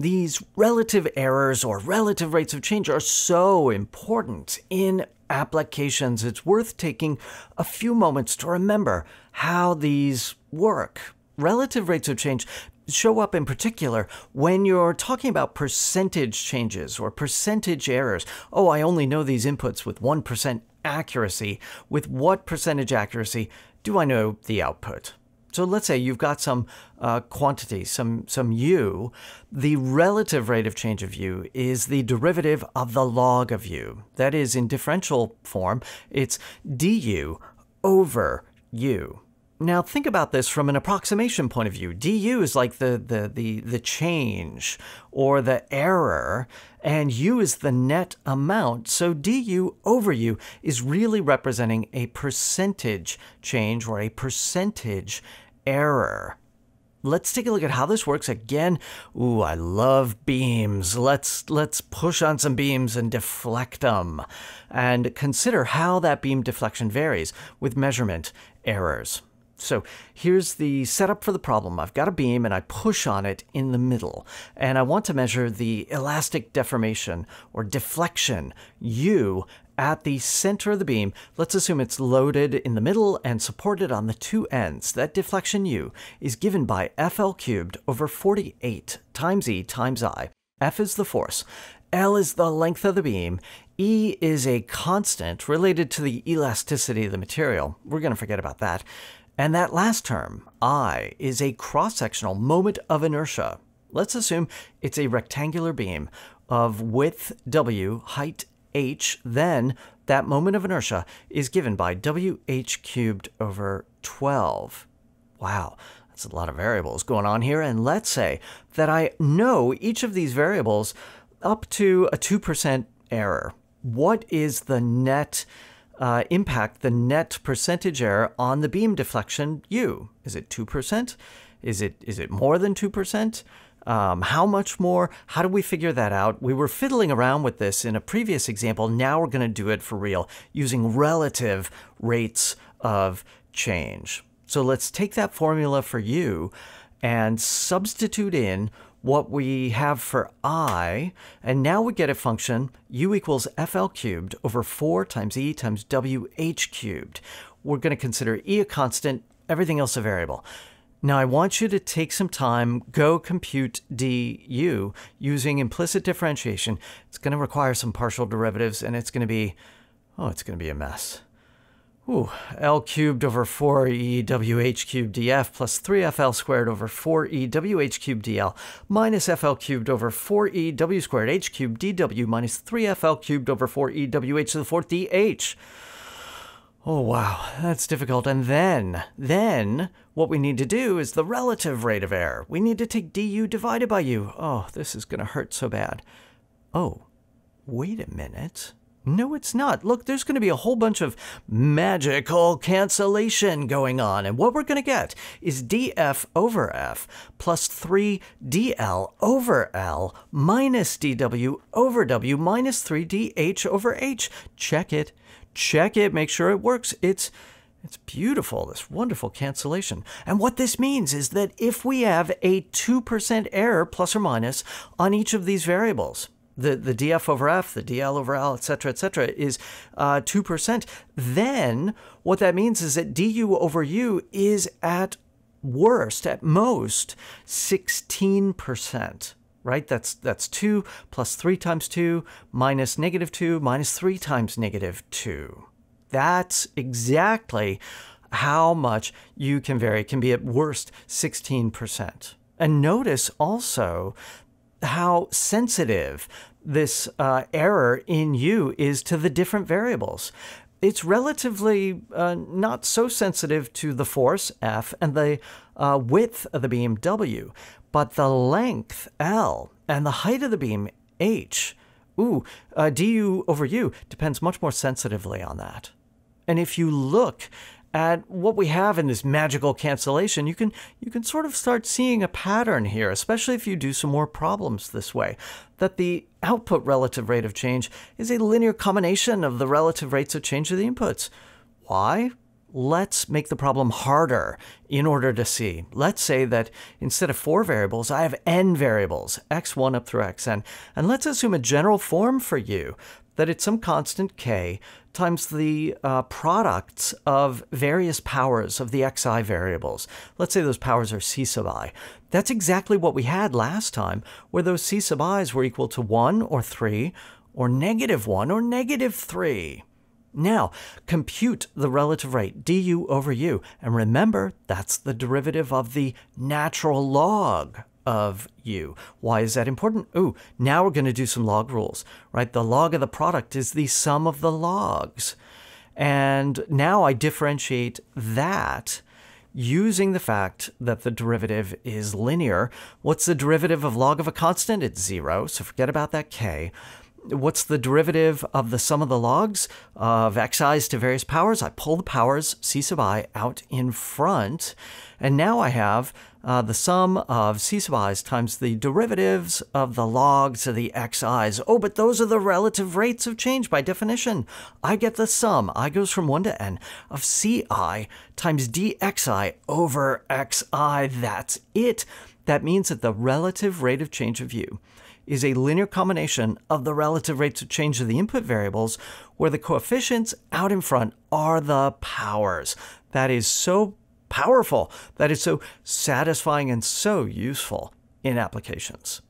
These relative errors or relative rates of change are so important in applications. It's worth taking a few moments to remember how these work. Relative rates of change show up in particular when you're talking about percentage changes or percentage errors. Oh, I only know these inputs with 1% accuracy. With what percentage accuracy do I know the output? So let's say you've got some uh, quantity, some some u. The relative rate of change of u is the derivative of the log of u. That is, in differential form, it's du over u. Now think about this from an approximation point of view. du is like the the the the change or the error, and u is the net amount. So du over u is really representing a percentage change or a percentage error. Let's take a look at how this works again. Ooh, I love beams. Let's let's push on some beams and deflect them and consider how that beam deflection varies with measurement errors. So here's the setup for the problem. I've got a beam and I push on it in the middle, and I want to measure the elastic deformation or deflection, U, at the center of the beam. Let's assume it's loaded in the middle and supported on the two ends. That deflection U is given by FL cubed over 48 times E times I. F is the force. L is the length of the beam. E is a constant related to the elasticity of the material. We're going to forget about that. And that last term, I, is a cross-sectional moment of inertia. Let's assume it's a rectangular beam of width w, height h, then that moment of inertia is given by wh cubed over 12. Wow, that's a lot of variables going on here. And let's say that I know each of these variables up to a 2% error. What is the net uh, impact the net percentage error on the beam deflection U? Is it 2%? Is it, is it more than 2%? Um, how much more? How do we figure that out? We were fiddling around with this in a previous example. Now we're going to do it for real using relative rates of change. So let's take that formula for U and substitute in what we have for i, and now we get a function u equals fl cubed over 4 times e times wh cubed. We're going to consider e a constant, everything else a variable. Now I want you to take some time, go compute du using implicit differentiation. It's going to require some partial derivatives, and it's going to be, oh, it's going to be a mess. Ooh, L cubed over 4e WH cubed DF plus 3FL squared over 4e WH cubed DL minus FL cubed over 4e W squared H cubed DW minus 3FL cubed over 4e WH to the fourth DH. Oh, wow, that's difficult. And then, then, what we need to do is the relative rate of error. We need to take du divided by u. Oh, this is going to hurt so bad. Oh, wait a minute. No, it's not. Look, there's going to be a whole bunch of magical cancellation going on. And what we're going to get is df over f plus 3dl over l minus dw over w minus 3dh over h. Check it. Check it. Make sure it works. It's it's beautiful, this wonderful cancellation. And what this means is that if we have a 2% error plus or minus on each of these variables, the, the df over f, the dl over l, etc., etc., is uh, 2%, then what that means is that du over u is at worst, at most, 16%. Right? That's that's 2 plus 3 times 2 minus negative 2 minus 3 times negative 2. That's exactly how much you can vary. It can be at worst 16%. And notice also how sensitive this uh, error in U is to the different variables. It's relatively uh, not so sensitive to the force F and the uh, width of the beam W, but the length L and the height of the beam H, ooh, uh, du over U depends much more sensitively on that. And if you look at what we have in this magical cancellation, you can you can sort of start seeing a pattern here, especially if you do some more problems this way, that the output relative rate of change is a linear combination of the relative rates of change of the inputs. Why? let's make the problem harder in order to see. Let's say that instead of four variables, I have n variables, x1 up through xn. And let's assume a general form for u that it's some constant k times the uh, products of various powers of the xi variables. Let's say those powers are c sub i. That's exactly what we had last time, where those c sub i's were equal to 1 or 3, or negative 1 or negative 3. Now, compute the relative rate, du over u, and remember that's the derivative of the natural log of u. Why is that important? Ooh, now we're going to do some log rules, right? The log of the product is the sum of the logs. And now I differentiate that using the fact that the derivative is linear. What's the derivative of log of a constant? It's zero, so forget about that k what's the derivative of the sum of the logs of xi's to various powers? I pull the powers c sub i out in front, and now I have uh, the sum of c sub i's times the derivatives of the logs of the xi's. Oh, but those are the relative rates of change by definition. I get the sum, i goes from 1 to n, of ci times dxi over xi. That's it. That means that the relative rate of change of u is a linear combination of the relative rates of change of the input variables, where the coefficients out in front are the powers. That is so powerful, that is so satisfying and so useful in applications.